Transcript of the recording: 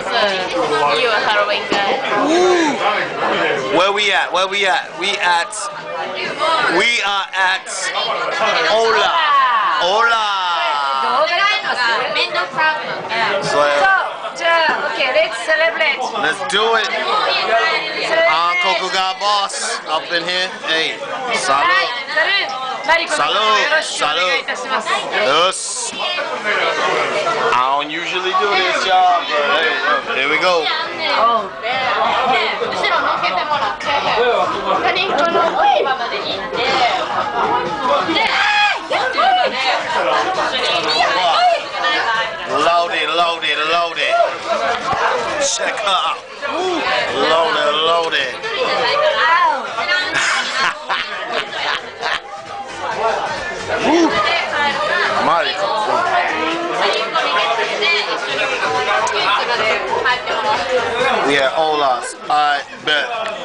you a heroin guy. Where we at? Where we at? We at... We are at... Hola, hola. So, okay, let's celebrate. Let's do it. Uncle Coco got boss up in here. Hey, salud. Salud. Salud. Salud. Here we go. Load it, load it, load it. Check out. Load it, load it. Mario. Yeah, Olas. Alright, bet.